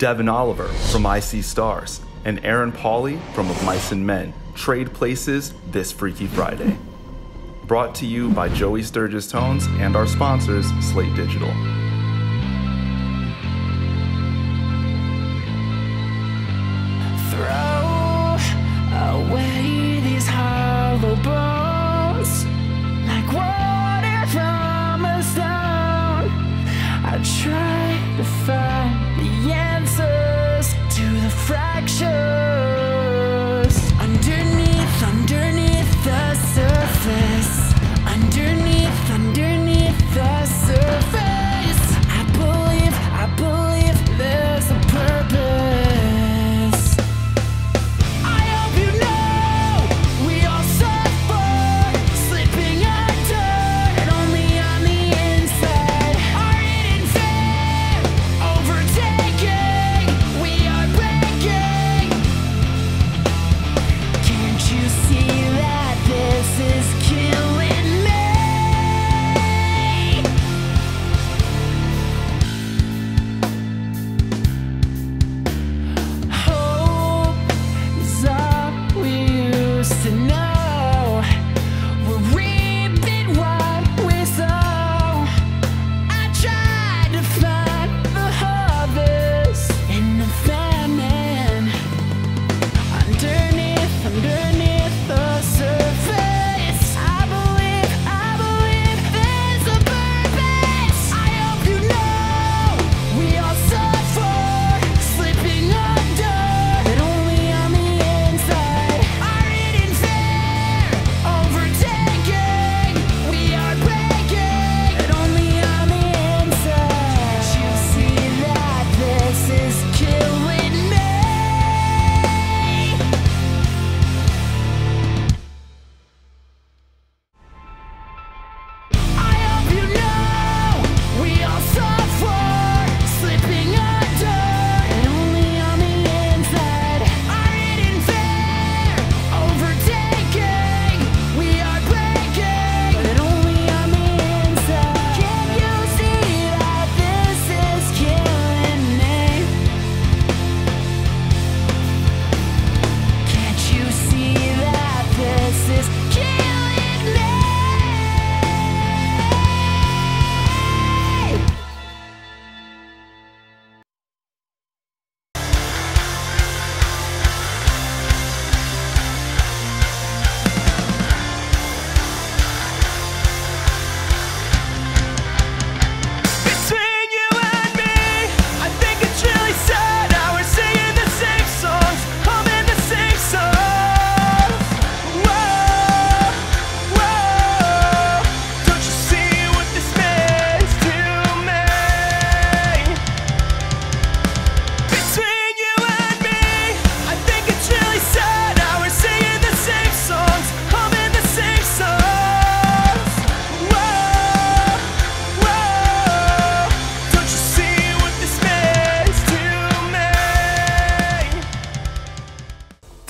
Devin Oliver from I See Stars, and Aaron Pauley from Of Mice and Men trade places this Freaky Friday. Brought to you by Joey Sturgis Tones and our sponsors, Slate Digital.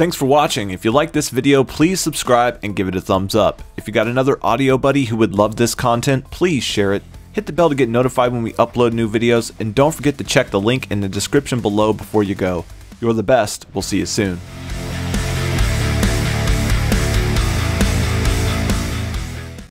Thanks for watching. If you like this video, please subscribe and give it a thumbs up. If you got another audio buddy who would love this content, please share it. Hit the bell to get notified when we upload new videos, and don't forget to check the link in the description below before you go. You're the best. We'll see you soon.